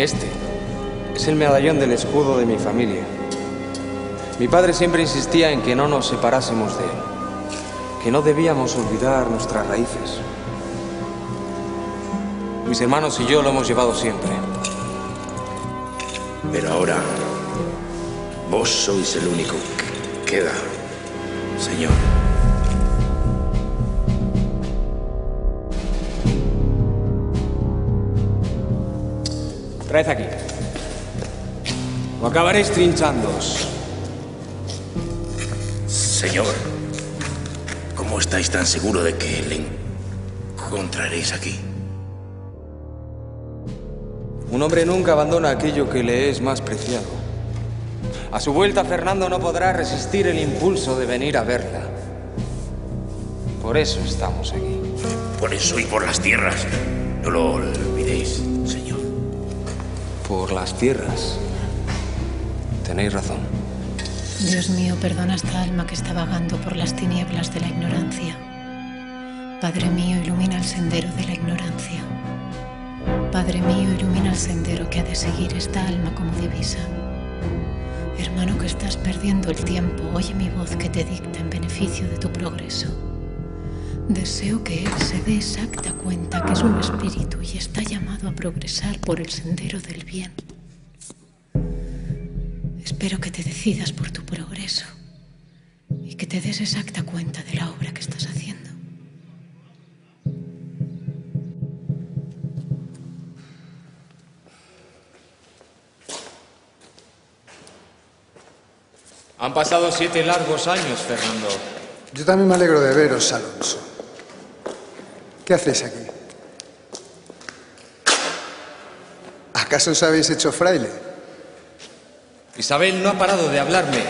Este es el medallón del escudo de mi familia. Mi padre siempre insistía en que no nos separásemos de él, que no debíamos olvidar nuestras raíces. Mis hermanos y yo lo hemos llevado siempre. Pero ahora, vos sois el único que queda, señor. Traed aquí. O acabaréis trinchándoos. Señor, ¿cómo estáis tan seguro de que le encontraréis aquí? Un hombre nunca abandona aquello que le es más preciado. A su vuelta, Fernando no podrá resistir el impulso de venir a verla. Por eso estamos aquí. Por eso y por las tierras. No lo olvidéis. Por las tierras. Tenéis razón. Dios mío, perdona esta alma que está vagando por las tinieblas de la ignorancia. Padre mío, ilumina el sendero de la ignorancia. Padre mío, ilumina el sendero que ha de seguir esta alma como divisa. Hermano que estás perdiendo el tiempo, oye mi voz que te dicta en beneficio de tu progreso. Deseo que él se dé exacta cuenta que es un espíritu y está llamado a progresar por el sendero del bien. Espero que te decidas por tu progreso y que te des exacta cuenta de la obra que estás haciendo. Han pasado siete largos años, Fernando. Yo también me alegro de veros, Alonso. ¿Qué hacéis aquí? ¿Acaso os habéis hecho fraile? Isabel no ha parado de hablarme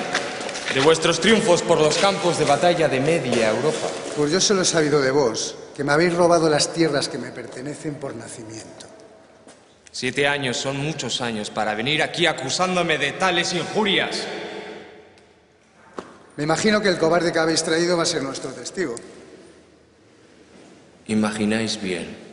de vuestros triunfos por los campos de batalla de media Europa. Pues yo solo he sabido de vos, que me habéis robado las tierras que me pertenecen por nacimiento. Siete años son muchos años para venir aquí acusándome de tales injurias. Me imagino que el cobarde que habéis traído va a ser nuestro testigo. Imagináis bien.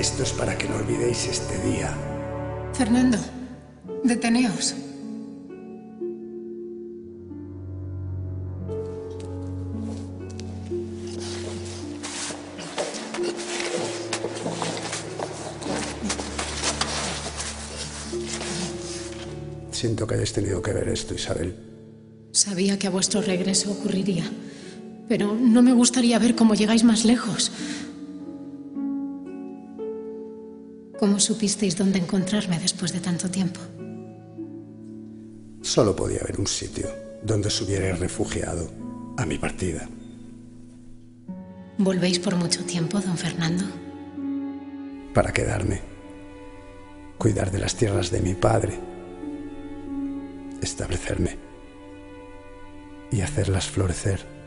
Esto es para que no olvidéis este día. Fernando, deteneos. Siento que hayas tenido que ver esto, Isabel. Sabía que a vuestro regreso ocurriría, pero no me gustaría ver cómo llegáis más lejos. ¿Cómo supisteis dónde encontrarme después de tanto tiempo? Solo podía haber un sitio donde os hubierais refugiado a mi partida. ¿Volvéis por mucho tiempo, don Fernando? Para quedarme, cuidar de las tierras de mi padre, establecerme y hacerlas florecer.